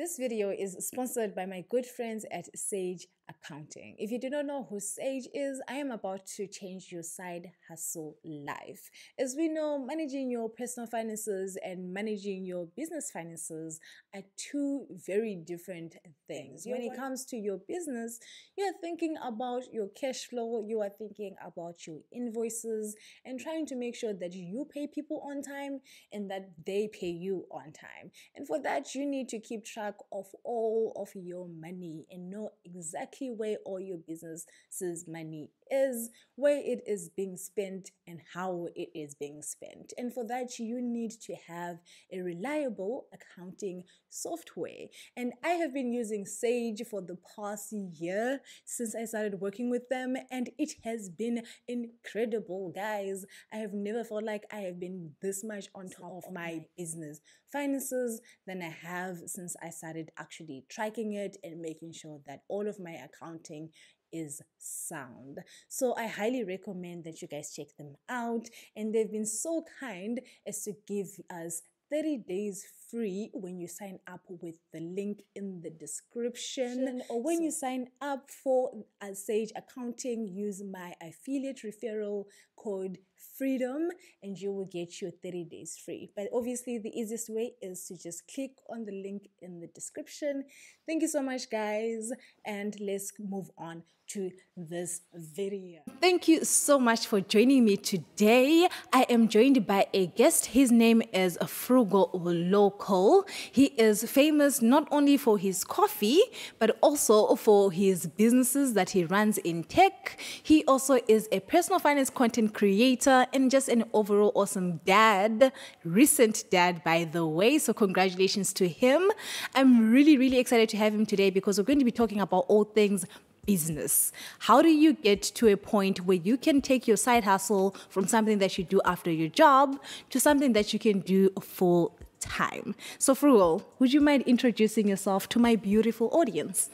This video is sponsored by my good friends at Sage Accounting. If you do not know who Sage is, I am about to change your side hustle life. As we know, managing your personal finances and managing your business finances are two very different things. When it comes to your business, you are thinking about your cash flow, you are thinking about your invoices, and trying to make sure that you pay people on time and that they pay you on time. And for that, you need to keep track of all of your money and know exactly exactly where all your business's money is, where it is being spent, and how it is being spent. And for that, you need to have a reliable accounting software. And I have been using Sage for the past year since I started working with them, and it has been incredible, guys. I have never felt like I have been this much on top of my business finances than I have since I started actually tracking it and making sure that all of my accounting is sound. So I highly recommend that you guys check them out. And they've been so kind as to give us 30 days free when you sign up with the link in the description or when so, you sign up for a Sage Accounting use my affiliate referral code freedom and you will get your 30 days free but obviously the easiest way is to just click on the link in the description thank you so much guys and let's move on to this video. Thank you so much for joining me today. I am joined by a guest. His name is Frugal Local. He is famous not only for his coffee, but also for his businesses that he runs in tech. He also is a personal finance content creator and just an overall awesome dad, recent dad, by the way. So, congratulations to him. I'm really, really excited to have him today because we're going to be talking about all things business? How do you get to a point where you can take your side hustle from something that you do after your job to something that you can do full time? So, Frugal, would you mind introducing yourself to my beautiful audience?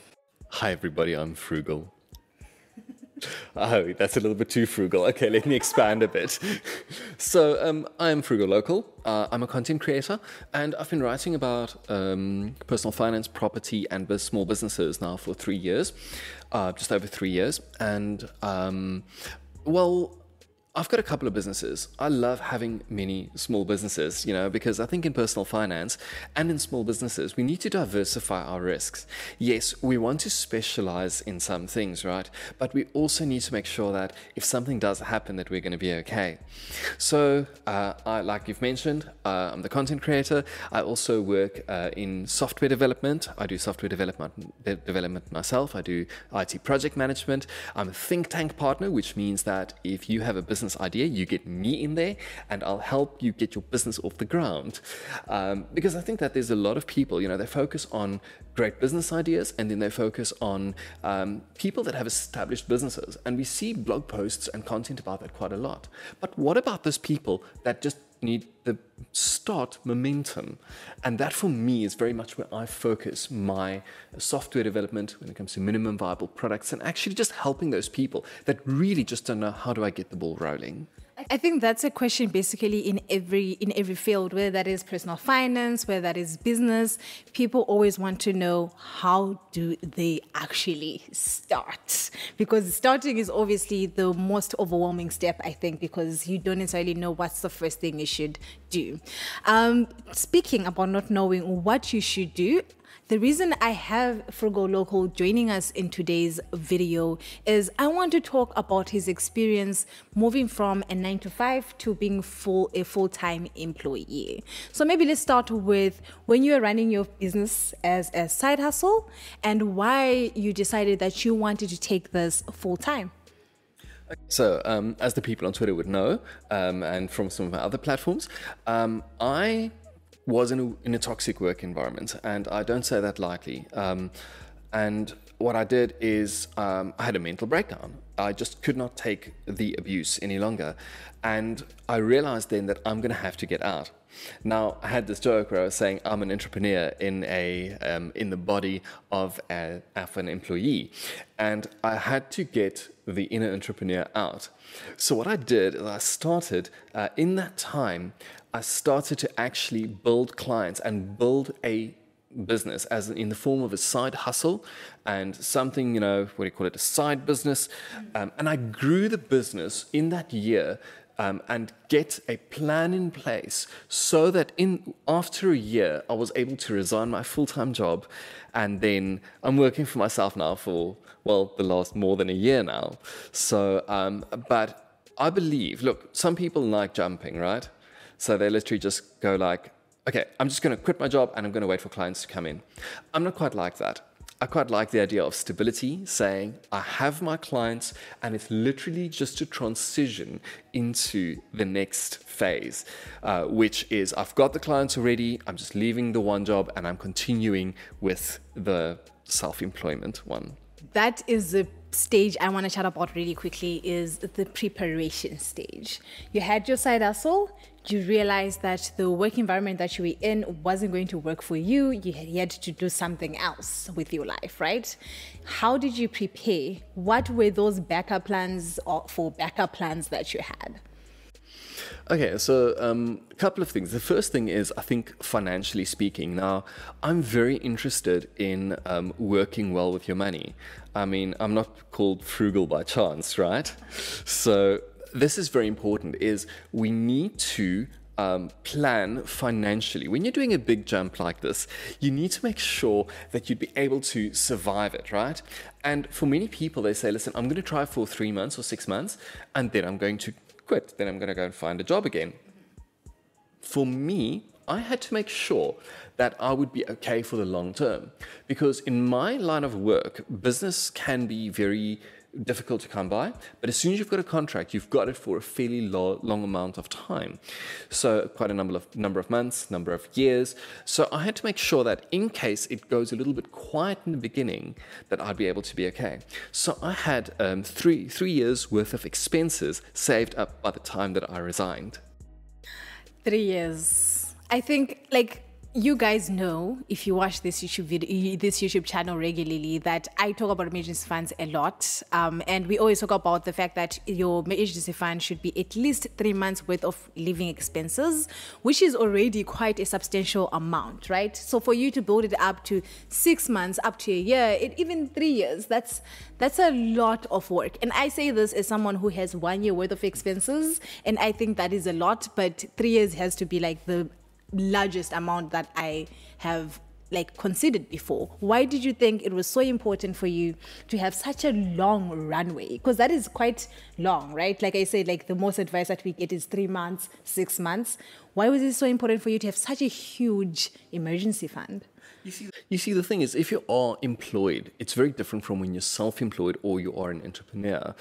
Hi, everybody, I'm Frugal. Oh, that's a little bit too frugal. Okay, let me expand a bit. So, um, I'm Frugal Local. Uh, I'm a content creator, and I've been writing about um, personal finance, property, and small businesses now for three years, uh, just over three years. And um, well, I've got a couple of businesses. I love having many small businesses, you know, because I think in personal finance and in small businesses, we need to diversify our risks. Yes, we want to specialize in some things, right? But we also need to make sure that if something does happen, that we're going to be okay. So, uh, I, like you've mentioned, uh, I'm the content creator. I also work uh, in software development. I do software development, de- development myself. I do IT project management. I'm a think tank partner, which means that if you have a business business idea, you get me in there, and I'll help you get your business off the ground. Um, because I think that there's a lot of people, you know, they focus on great business ideas and then they focus on um, people that have established businesses. And we see blog posts and content about that quite a lot. But what about those people that just need the start momentum. And that for me is very much where I focus my software development when it comes to minimum viable products and actually just helping those people that really just don't know how do I get the ball rolling. I think that's a question basically in every in every field, whether that is personal finance, whether that is business. People always want to know how do they actually start? Because starting is obviously the most overwhelming step, I think, because you don't necessarily know what's the first thing you should do. Um, speaking about not knowing what you should do, the reason I have Frugal Local joining us in today's video is I want to talk about his experience moving from a nine to five to being full a full-time employee. So maybe let's start with when you were running your business as a side hustle and why you decided that you wanted to take this full time. So, um, as the people on Twitter would know, um, and from some of my other platforms, um, I was in a, in a toxic work environment, and I don't say that lightly. Um, and what I did is um, I had a mental breakdown. I just could not take the abuse any longer. And I realized then that I'm going to have to get out. Now, I had this joke where I was saying I'm an entrepreneur in, a, um, in the body of, a, of an employee. And I had to get the inner entrepreneur out. So, what I did is I started uh, in that time, I started to actually build clients and build a business as in the form of a side hustle and something, you know, what do you call it, a side business. Um, and I grew the business in that year um, and get a plan in place so that in after a year I was able to resign my full-time job and then I'm working for myself now for well the last more than a year now. So um, but I believe look some people like jumping right? So they literally just go like okay I'm just going to quit my job and I'm going to wait for clients to come in. I'm not quite like that I quite like the idea of stability, saying I have my clients and it's literally just a transition into the next phase, uh, which is I've got the clients already, I'm just leaving the one job and I'm continuing with the self employment one. That is the stage I want to chat about really quickly is the preparation stage. You had your side hustle, you realized that the work environment that you were in wasn't going to work for you. You had to do something else with your life, right? How did you prepare? What were those backup plans or for backup plans that you had? Okay, so um, a couple of things. The first thing is, I think, financially speaking. Now, I'm very interested in um, working well with your money. I mean, I'm not called frugal by chance, right? So this is very important. Is we need to um, plan financially. When you're doing a big jump like this, you need to make sure that you'd be able to survive it, right? And for many people, they say, listen, I'm going to try for three months or six months, and then I'm going to quit. Then I'm going to go and find a job again. For me, I had to make sure that I would be okay for the long term. Because in my line of work, business can be very difficult to come by. But as soon as you've got a contract, you've got it for a fairly lo- long amount of time. So quite a number of number of months, number of years. So I had to make sure that in case it goes a little bit quiet in the beginning, that I'd be able to be okay. So I had um, three three years worth of expenses saved up by the time that I resigned. Three years. I think like you guys know if you watch this YouTube video, this YouTube channel regularly, that I talk about emergency funds a lot, um, and we always talk about the fact that your emergency fund should be at least three months worth of living expenses, which is already quite a substantial amount, right? So for you to build it up to six months, up to a year, it, even three years, that's that's a lot of work. And I say this as someone who has one year worth of expenses, and I think that is a lot, but three years has to be like the largest amount that I have like considered before. Why did you think it was so important for you to have such a long runway? Because that is quite long right? Like i said like the most advice that we get is 3 months 6 months. Why was it so important for you to have such a huge emergency fund you see, you see, the thing is, if you are employed, it's very different from when you're self-employed or you are an entrepreneur.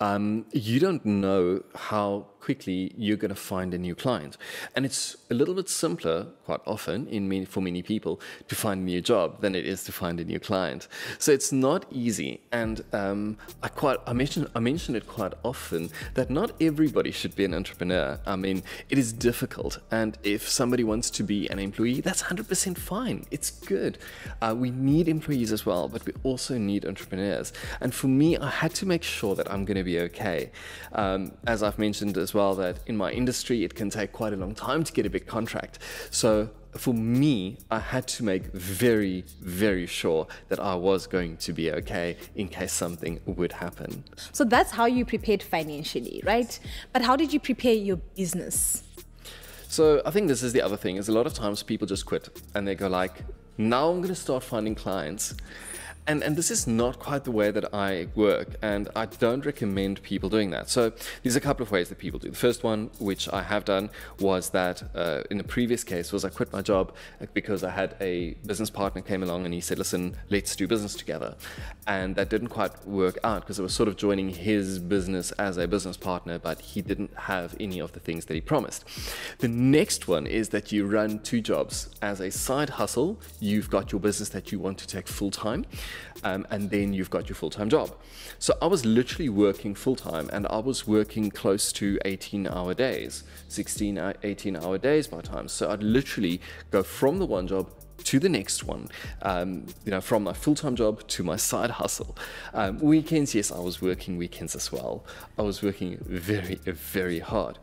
Um, you don't know how quickly you're going to find a new client, and it's a little bit simpler, quite often, in many, for many people, to find a new job than it is to find a new client. So it's not easy, and um, I quite I mention I mention it quite often that not everybody should be an entrepreneur. I mean, it is difficult, and if somebody wants to be an employee, that's hundred percent fine. It's good. Uh, we need employees as well, but we also need entrepreneurs. And for me, I had to make sure that I'm going to be okay. Um, as I've mentioned as well, that in my industry, it can take quite a long time to get a big contract. So for me, I had to make very, very sure that I was going to be okay in case something would happen. So that's how you prepared financially, right? But how did you prepare your business? So I think this is the other thing is a lot of times people just quit and they go like, now I'm going to start finding clients. And, and this is not quite the way that I work, and I don't recommend people doing that. So, there's a couple of ways that people do. The first one, which I have done, was that uh, in a previous case, was I quit my job because I had a business partner came along and he said, "Listen, let's do business together," and that didn't quite work out because I was sort of joining his business as a business partner, but he didn't have any of the things that he promised. The next one is that you run two jobs as a side hustle. You've got your business that you want to take full time um, and then you've got your full time job. So I was literally working full time and I was working close to 18 hour days, 16, uh, 18 hour days by times. So I'd literally go from the one job to the next one, um, you know, from my full time job to my side hustle. Um, weekends, yes, I was working weekends as well. I was working very, very hard.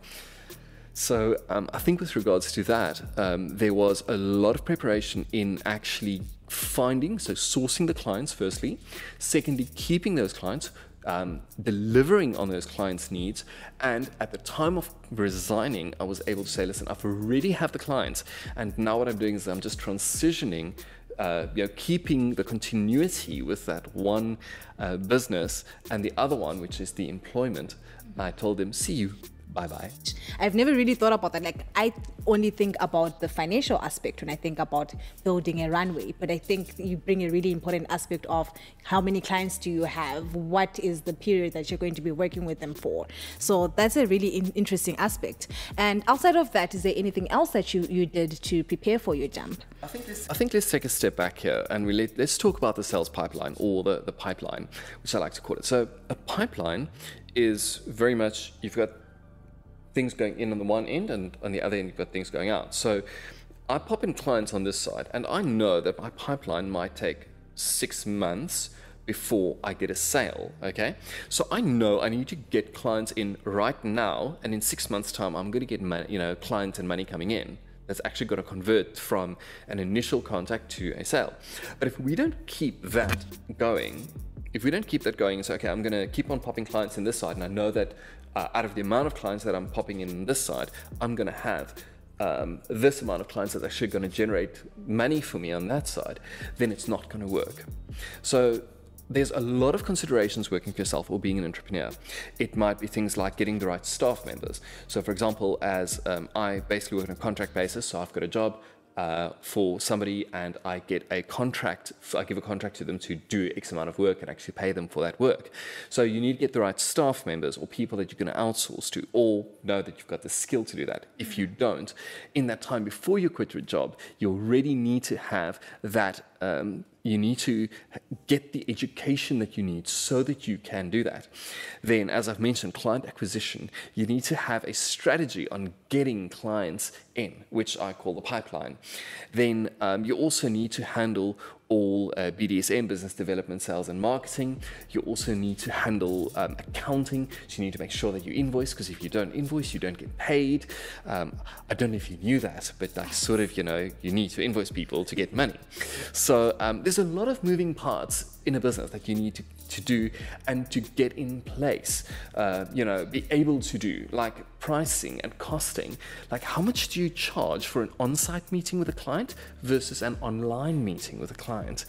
So um, I think with regards to that, um, there was a lot of preparation in actually finding, so sourcing the clients firstly, secondly, keeping those clients, um, delivering on those clients' needs. And at the time of resigning, I was able to say, listen, I've already have the clients. And now what I'm doing is I'm just transitioning, uh, you know, keeping the continuity with that one uh, business and the other one, which is the employment. I told them, see you bye bye. I've never really thought about that. Like, I only think about the financial aspect when I think about building a runway, but I think you bring a really important aspect of how many clients do you have? What is the period that you're going to be working with them for? So that's a really in- interesting aspect. And outside of that, is there anything else that you, you did to prepare for your jump? I think, let's, I think let's take a step back here and we let, let's talk about the sales pipeline or the, the pipeline, which I like to call it. So a pipeline is very much, you've got things going in on the one end, and on the other end, you've got things going out. So I pop in clients on this side, and I know that my pipeline might take six months before I get a sale. Okay, so I know I need to get clients in right now, and in six months' time, I'm going to get money, you know clients and money coming in. That's actually going to convert from an initial contact to a sale. But if we don't keep that going, if we don't keep that going, so okay, I'm going to keep on popping clients in this side, and I know that uh, out of the amount of clients that I'm popping in this side, I'm going to have um, this amount of clients that's actually going to generate money for me on that side, then it's not going to work. So there's a lot of considerations working for yourself or being an entrepreneur. It might be things like getting the right staff members. So, for example, as um, I basically work on a contract basis, so I've got a job, uh, for somebody and I get a contract, I give a contract to them to do X amount of work and actually pay them for that work. So you need to get the right staff members or people that you're going to outsource to all know that you've got the skill to do that. If you don't, in that time before you quit your job, you already need to have that um, you need to get the education that you need so that you can do that. Then, as I've mentioned, client acquisition, you need to have a strategy on getting clients in, which I call the pipeline. Then, um, you also need to handle all uh, BDSM, business development, sales, and marketing. You also need to handle um, accounting. So you need to make sure that you invoice because if you don't invoice, you don't get paid. Um, I don't know if you knew that, but like sort of, you know, you need to invoice people to get money. So um, there's a lot of moving parts in a business that you need to, to do and to get in place, uh, you know, be able to do, like pricing and costing. Like, how much do you charge for an on site meeting with a client versus an online meeting with a client?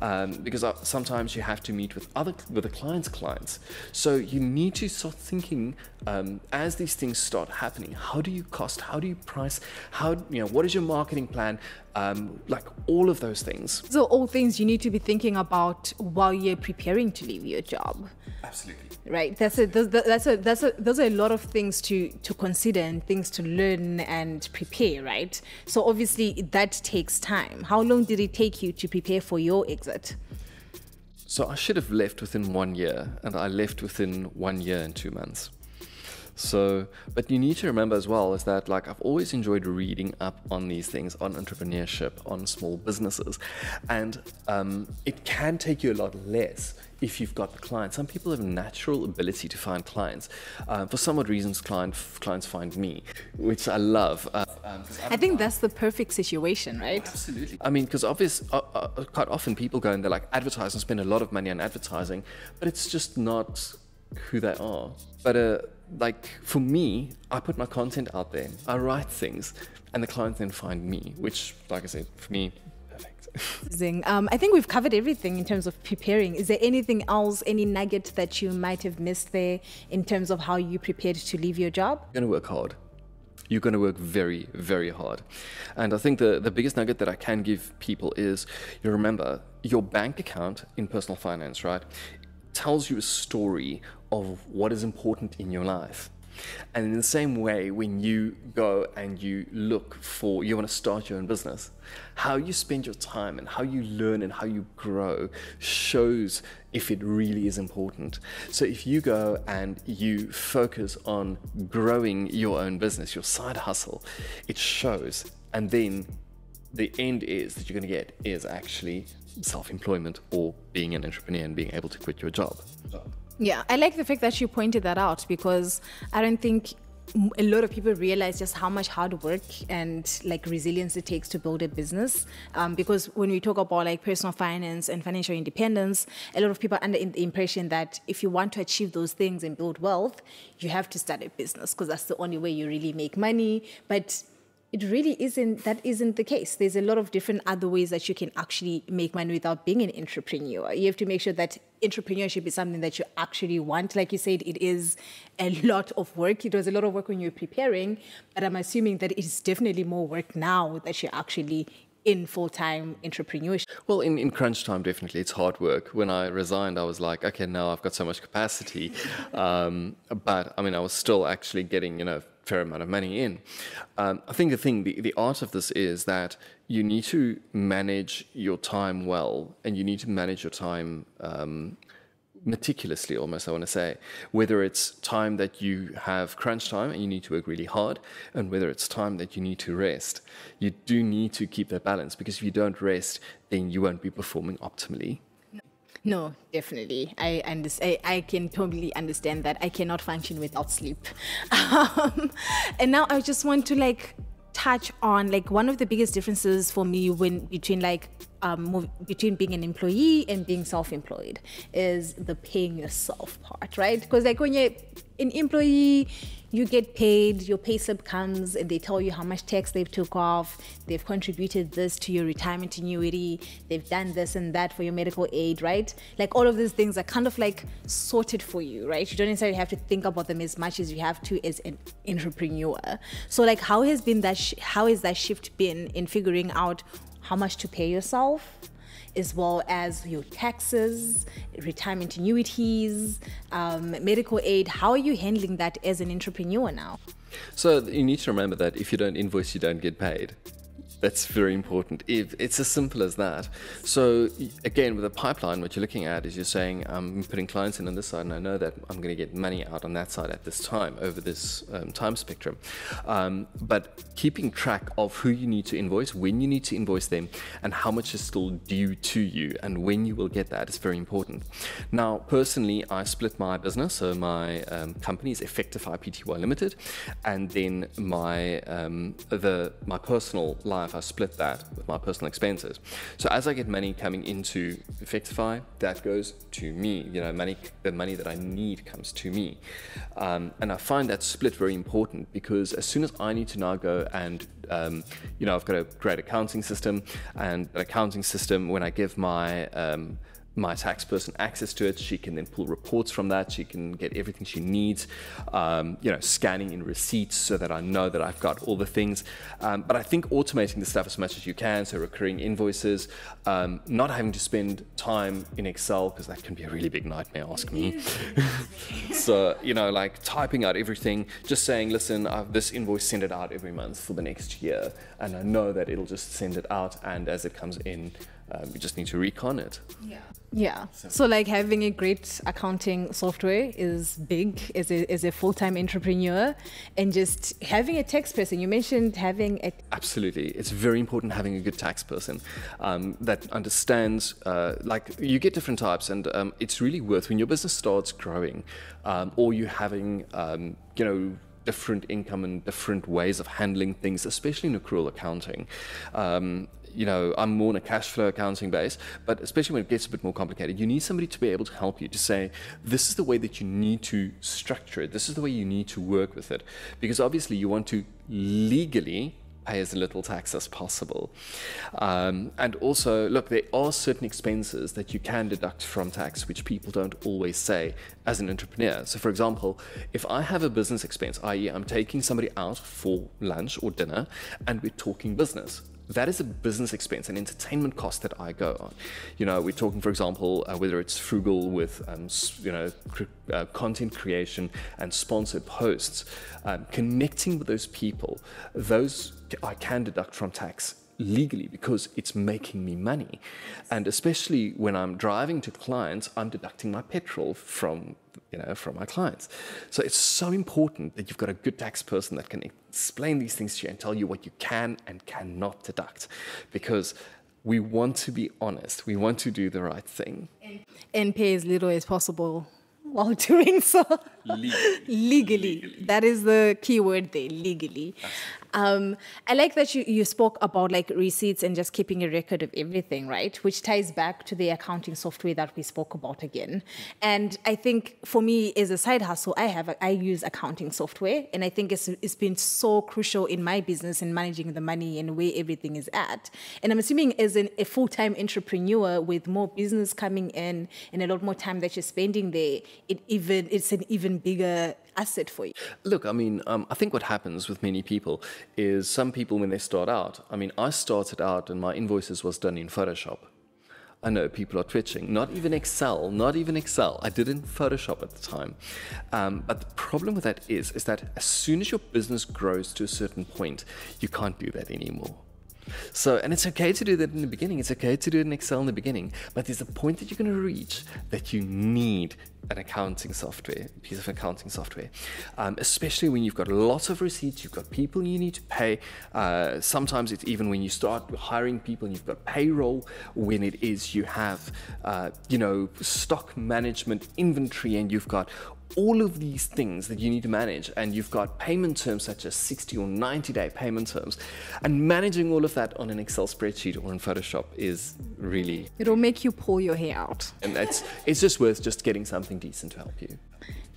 Um, because uh, sometimes you have to meet with other with a client's clients. So you need to start thinking um, as these things start happening. How do you cost? How do you price? How you know what is your marketing plan? Um, like all of those things. So all things you need to be thinking about while you're preparing to leave your job. Absolutely. Right. That's a that's a that's a those are a lot of things to to consider and things to learn and prepare. Right. So obviously that takes time. How long did it take you to prepare for your exit? So I should have left within one year, and I left within one year and two months. So, but you need to remember as well is that like I've always enjoyed reading up on these things, on entrepreneurship, on small businesses, and um, it can take you a lot less if you've got the client. Some people have a natural ability to find clients. Uh, for some odd reasons, client, clients find me, which I love. Uh, um, I think that's the perfect situation, right? Absolutely. I mean, because obvious, uh, uh, quite often people go and they're like advertise and spend a lot of money on advertising, but it's just not who they are. But uh, like for me, I put my content out there, I write things, and the clients then find me, which, like I said, for me, perfect. Um, I think we've covered everything in terms of preparing. Is there anything else, any nugget that you might have missed there in terms of how you prepared to leave your job? You're going to work hard. You're going to work very, very hard. And I think the, the biggest nugget that I can give people is you remember your bank account in personal finance, right? tells you a story of what is important in your life. And in the same way, when you go and you look for, you want to start your own business, how you spend your time and how you learn and how you grow shows if it really is important. So if you go and you focus on growing your own business, your side hustle, it shows. And then the end is that you're going to get is actually self employment or being an entrepreneur and being able to quit your job. Yeah, I like the fact that you pointed that out because I don't think a lot of people realize just how much hard work and like resilience it takes to build a business. Um, because when we talk about like personal finance and financial independence, a lot of people are under the impression that if you want to achieve those things and build wealth, you have to start a business because that's the only way you really make money. But it really isn't that isn't the case there's a lot of different other ways that you can actually make money without being an entrepreneur you have to make sure that entrepreneurship is something that you actually want like you said it is a lot of work it was a lot of work when you were preparing but i'm assuming that it's definitely more work now that you're actually in full-time entrepreneurship? Well, in, in crunch time, definitely, it's hard work. When I resigned, I was like, okay, now I've got so much capacity. Um, but, I mean, I was still actually getting, you know, fair amount of money in. Um, I think the thing, the, the art of this is that you need to manage your time well, and you need to manage your time um, meticulously, almost, I want to say. Whether it's time that you have crunch time and you need to work really hard, and whether it's time that you need to rest. You do need to keep that balance because if you don't rest, then you won't be performing optimally. No, definitely. I, understand, I, I can totally understand that. I cannot function without sleep. Um, and now I just want to like touch on like one of the biggest differences for me when between like um, between being an employee and being self-employed is the paying yourself part, right? Because like when you're an employee, you get paid, your pay slip comes and they tell you how much tax they've took off, they've contributed this to your retirement annuity, they've done this and that for your medical aid, right? Like all of these things are kind of like sorted for you, right? You don't necessarily have to think about them as much as you have to as an entrepreneur. So like how has been that how has that shift been in figuring out how much to pay yourself? as well as your taxes, retirement annuities, um, medical aid. How are you handling that as an entrepreneur now? So you need to remember that if you don't invoice, you don't get paid. That's very important. It's as simple as that. So again, with a pipeline, what you're looking at is you're saying I'm putting clients in on this side, and I know that I'm going to get money out on that side at this time over this um, time spectrum. Um, but keeping track of who you need to invoice, when you need to invoice them, and how much is still due to you, and when you will get that is very important. Now, personally, I split my business. So my um, company is Effectify Pty Limited, and then my um, the my personal life I split that with my personal expenses. So as I get money coming into Effectify, that goes to me. You know, money, the money that I need comes to me. Um, and I find that split very important because as soon as I need to now go and um, you know, I've got a great accounting system, and an accounting system, when I give my um, my tax person access to it. She can then pull reports from that. She can get everything she needs, um, you know, scanning in receipts so that I know that I've got all the things. Um, but I think automating the stuff as much as you can, so recurring invoices, um, not having to spend time in Excel because that can be a really big nightmare. Ask me. so you know, like typing out everything, just saying, listen, I've this invoice, send it out every month for the next year, and I know that it'll just send it out, and as it comes in. Um, you just need to recon it. Yeah. Yeah. So, so, like having a great accounting software is big as a, as a full time entrepreneur, and just having a tax person. You mentioned having a. Absolutely, it's very important having a good tax person um, that understands. Uh, like you get different types, and um, it's really worth when your business starts growing, um, or you having um, you know different income and different ways of handling things, especially in accrual accounting. Um, you know, I'm more on a cash flow accounting base, but especially when it gets a bit more complicated, you need somebody to be able to help you to say, this is the way that you need to structure it. This is the way you need to work with it. Because obviously you want to legally pay as little tax as possible. Um, and also, look, there are certain expenses that you can deduct from tax, which people don't always say as an entrepreneur. So, for example, if I have a business expense, i.e., I'm taking somebody out for lunch or dinner, and we're talking business, that is a business expense, an entertainment cost that I go on. You know, we're talking, for example, uh, whether it's frugal with, um, you know, cr- uh, content creation and sponsored posts, um, connecting with those people, those I can deduct from tax legally because it's making me money. And especially when I'm driving to clients, I'm deducting my petrol from you know from my clients. So it's so important that you've got a good tax person that can explain these things to you and tell you what you can and cannot deduct because we want to be honest. We want to do the right thing. And pay as little as possible while doing so. Legally. legally. That is the key word there, legally. Um, I like that you, you spoke about like receipts and just keeping a record of everything, right? Which ties back to the accounting software that we spoke about again. And I think for me as a side hustle, I have I use accounting software, and I think it's it's been so crucial in my business in managing the money and where everything is at. And I'm assuming as an, a full time entrepreneur with more business coming in and a lot more time that you're spending there, it even it's an even bigger asset for you. Look, I mean, um, I think what happens with many people is some people, when they start out, I mean, I started out and my invoices was done in Photoshop. I know people are twitching. Not even Excel, not even Excel. I did in Photoshop at the time. Um, but the problem with that is, is that as soon as your business grows to a certain point, you can't do that anymore. So, and it's okay to do that in the beginning. It's okay to do it in Excel in the beginning, but there's a point that you're going to reach that you need an accounting software, piece of accounting software, um, especially when you've got lots of receipts, you've got people you need to pay. Uh, sometimes it's even when you start hiring people and you've got payroll, when it is you have, uh, you know, stock management, inventory, and you've got all of these things that you need to manage, and you've got payment terms such as 60 or 90 day payment terms, and managing all of that on an Excel spreadsheet or in Photoshop is really. It'll make you pull your hair out. And it's, it's just worth just getting something decent to help you.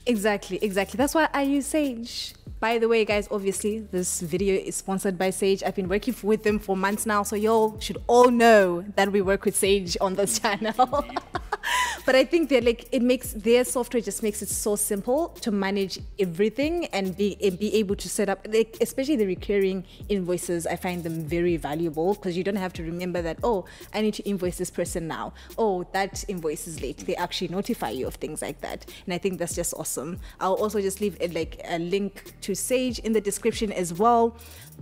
Exactly, exactly. That's why I use Sage. By the way, guys, obviously, this video is sponsored by Sage. I've been working with them for months now, so y'all should all know that we work with Sage on this channel. but I think that like it makes their software just makes it so simple to manage everything and be and be able to set up like especially the recurring invoices. I find them very valuable because you don't have to remember that oh I need to invoice this person now. Oh that invoice is late. They actually notify you of things like that, and I think that's just awesome. I'll also just leave it like a link to Sage in the description as well.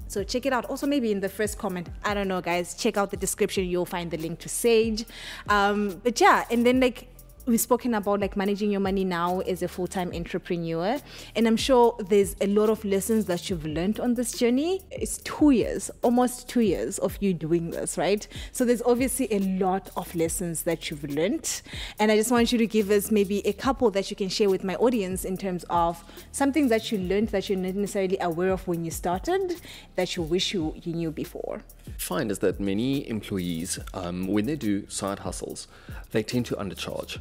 So check it out. Also, maybe in the first comment, I don't know, guys, check out the description. You'll find the link to Sage. Um, but yeah, and then like we've spoken about like managing your money now as a full-time entrepreneur and i'm sure there's a lot of lessons that you've learned on this journey. It's two years almost two years of you doing this right? So there's obviously a lot of lessons that you've learned and i just want you to give us maybe a couple that you can share with my audience in terms of something that you learned that you're not necessarily aware of when you started that you wish you, you knew before. Find is that many employees um, when they do side hustles they tend to undercharge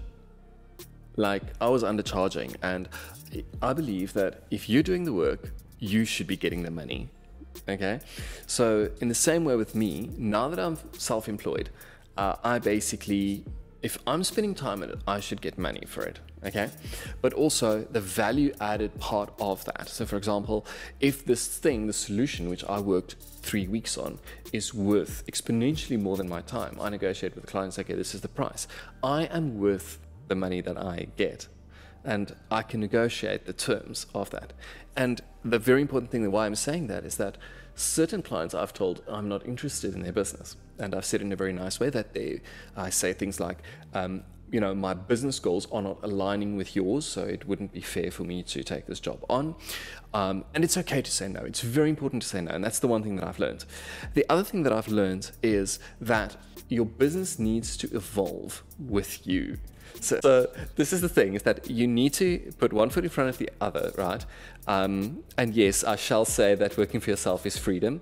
like I was undercharging, and I believe that if you're doing the work, you should be getting the money. Okay, so in the same way with me, now that I'm self-employed, uh, I basically, if I'm spending time on it, I should get money for it. Okay, but also the value added part of that. So, for example, if this thing, the solution which I worked three weeks on, is worth exponentially more than my time, I negotiate with the clients. Okay, this is the price. I am worth the money that I get. And I can negotiate the terms of that. And the very important thing why I'm saying that is that certain clients I've told I'm not interested in their business. And I've said in a very nice way that they, I say things like, um, you know, my business goals are not aligning with yours, so it wouldn't be fair for me to take this job on. Um, and it's okay to say no. It's very important to say no. And that's the one thing that I've learned. The other thing that I've learned is that your business needs to evolve with you. So, so, this is the thing: is that you need to put one foot in front of the other, right? Um, and yes, I shall say that working for yourself is freedom.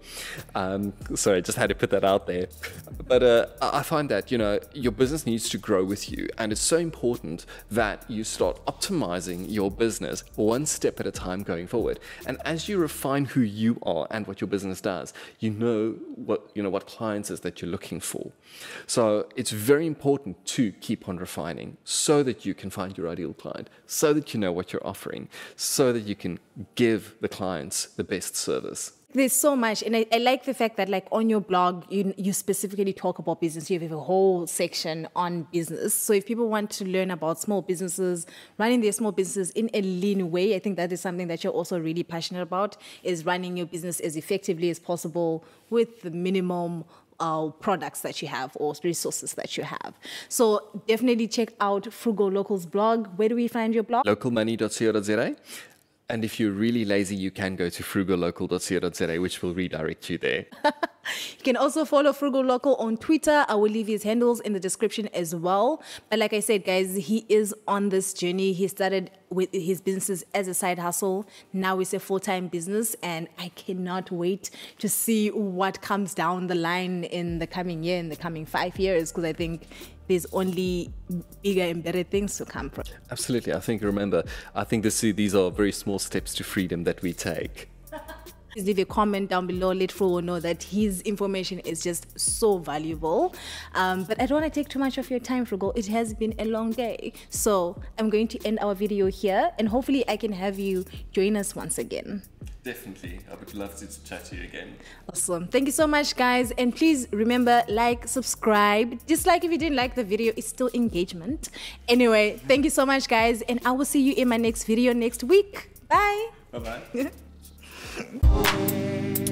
Um, sorry, I just had to put that out there. But uh, I find that you know your business needs to grow with you, and it's so important that you start optimizing your business one step at a time going forward. And as you refine who you are and what your business does, you know what you know what clients is that you're looking for. So it's very important to keep on refining so that you can find your ideal client, so that you know what you're offering, so that you can give the clients the best service. There's so much, and I, I, like the fact that, like, on your blog, you you specifically talk about business. You have a whole section on business. So, if people want to learn about small businesses, running their small businesses in a lean way, I think that is something that you're also really passionate about: is running your business as effectively as possible with the minimum uh, products that you have or resources that you have. So definitely check out Frugal Local's blog. Where do we find your blog? Localmoney.co.za. And if you're really lazy, you can go to frugallocal.co.za, which will redirect you there. You can also follow Frugal Local on Twitter. I will leave his handles in the description as well. But like I said, guys, he is on this journey. He started with his businesses as a side hustle. Now it's a full time business, and I cannot wait to see what comes down the line in the coming year, in the coming five years, because I think there's only bigger and better things to come from. Absolutely. I think, remember, I think this, these are very small steps to freedom that we take. Please leave a comment down below. Let Fro know that his information is just so valuable. Um, but I don't want to take too much of your time, Frugal. It has been a long day. So I'm going to end our video here and hopefully I can have you join us once again. Definitely. I would love to chat to you again. Awesome. Thank you so much, guys. And please remember, like, subscribe. Dislike if you didn't like the video, it's still engagement. Anyway, thank you so much, guys. And I will see you in my next video next week. Bye. Bye bye. Yeah.